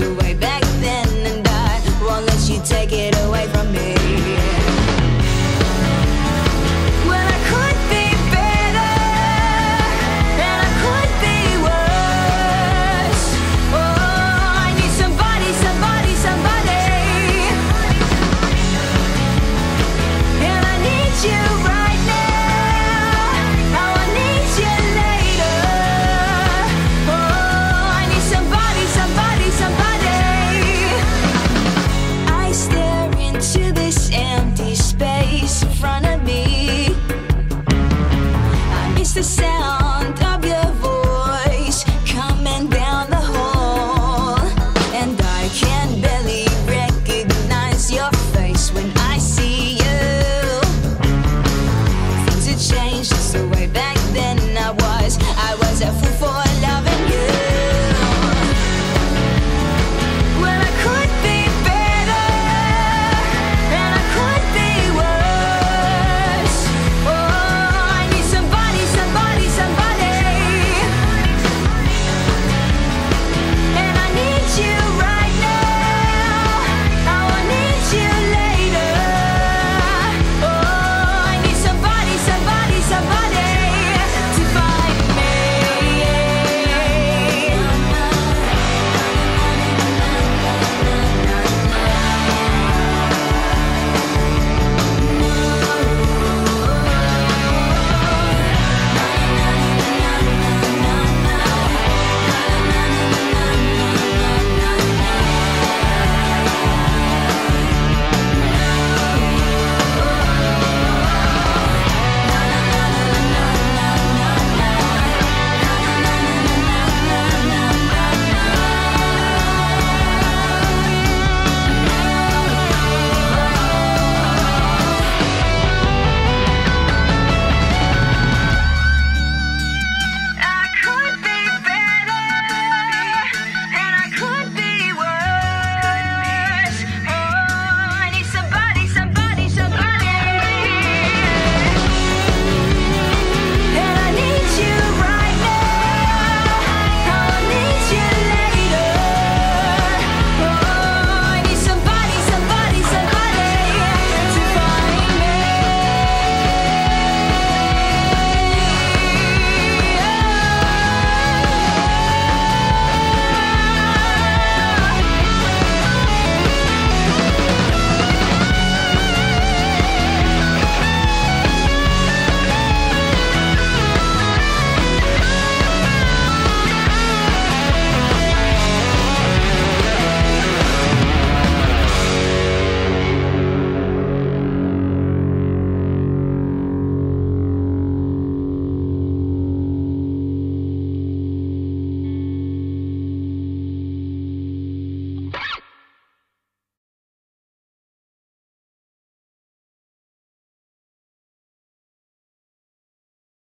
away.